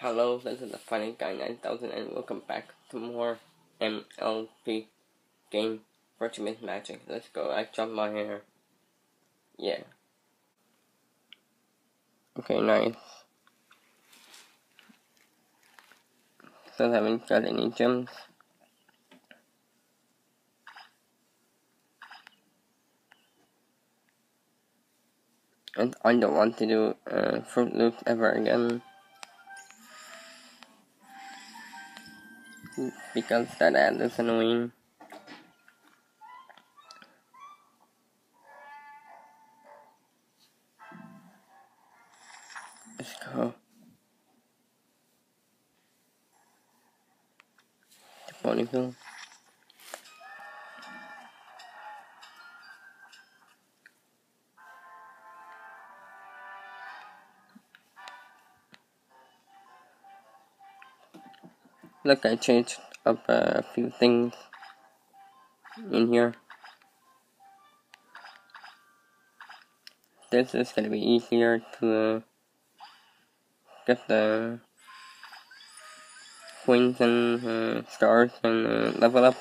Hello, this is the Funny Guy 9000 and welcome back to more MLP game Virtual Magic. Let's go, I jumped my hair. Yeah. Okay, nice. Still haven't got any gems. And I don't want to do uh, Fruit Loops ever again. Because that ad is annoying. Let's go. The Ponyville. Look, I changed up a few things in here. This is going to be easier to uh, get the coins and uh, stars and uh, level up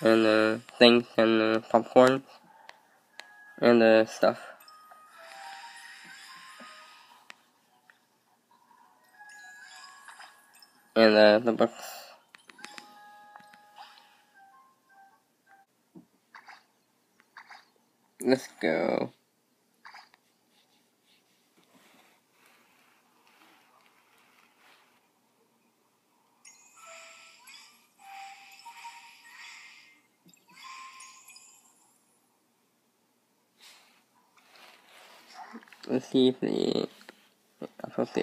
and uh, things and uh, popcorn and uh, stuff. And uh, the books. Let's go. Let's see if the I'll see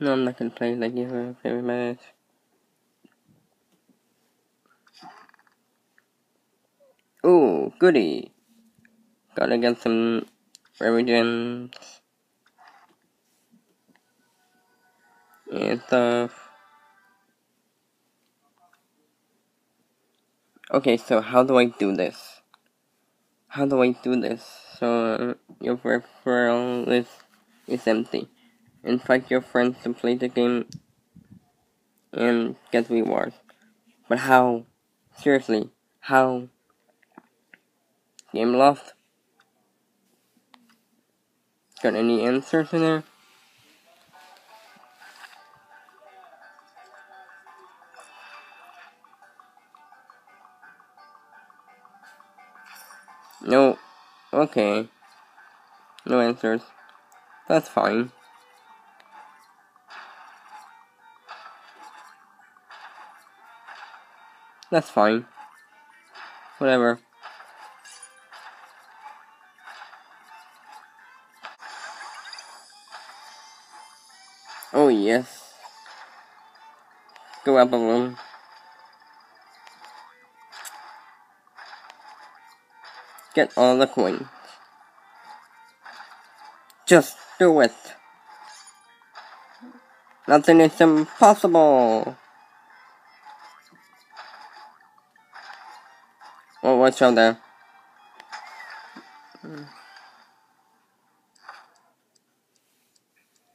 No I'm not gonna play you uh, for favorite match. Oh, goody. Gotta get some revisions and stuff. Okay, so how do I do this? How do I do this? So uh, your referral list is empty. Invite your friends to play the game and get rewards. But how? Seriously, how? Game lost. Got any answers in there? No. Okay. No answers. That's fine. That's fine. Whatever. Yes. Go up a room. Get all the coins. Just do it. Nothing is impossible. Oh, watch out there.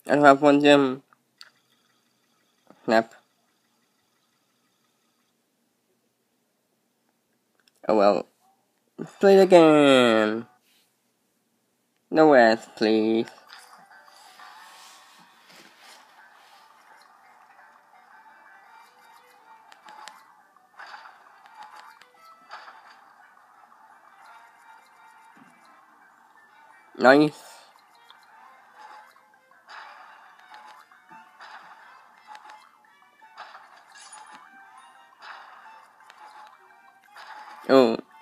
I don't have one gem. Snap. Oh well. Play it again. No ass, please. Nice.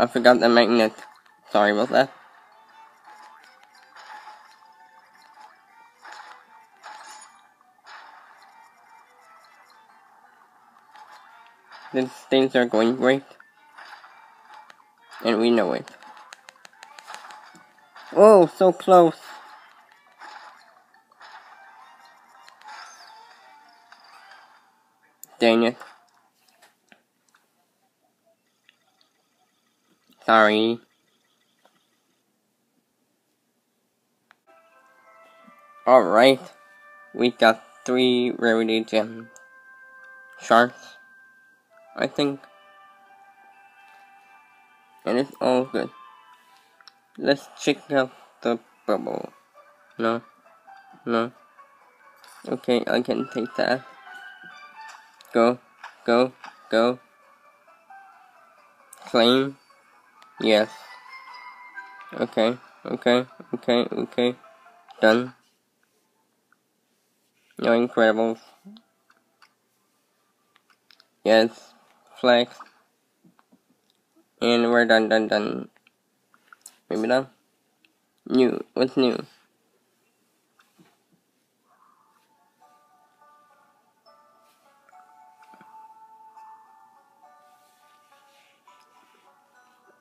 I forgot the magnet. Sorry about that. These things are going great. And we know it. Oh, so close. Dang it. Sorry. Alright. We got three rarity gem sharks, I think. And it's all good. Let's check out the bubble. No, no. Okay, I can take that. Go, go, go. Claim. Yes. Okay, okay, okay, okay. Done. No Incredibles. Yes. Flex. And we're done, done, done. Maybe done. New. What's new?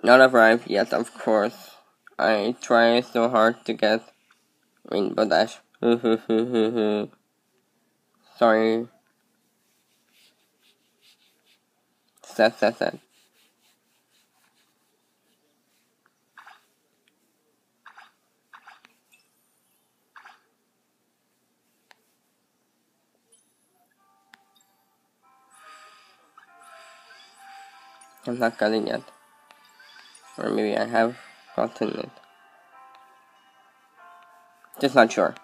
Not arrived yet, of course. I try so hard to get Rainbow Dash. Sorry. Sad, sad, sad. I'm not getting yet. Or maybe I have gotten it. Just not sure.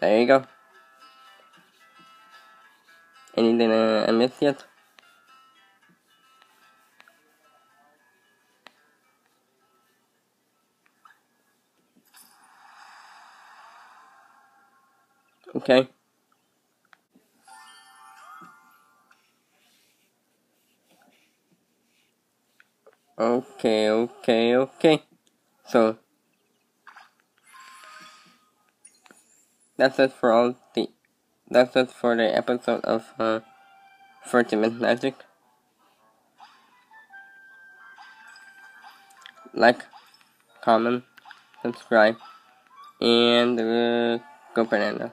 There you go. Anything I missed yet? Okay. Okay, okay, okay. So, that's it for all the, that's it for the episode of, uh, 40 Minute Magic. Like, comment, subscribe, and, uh, go banana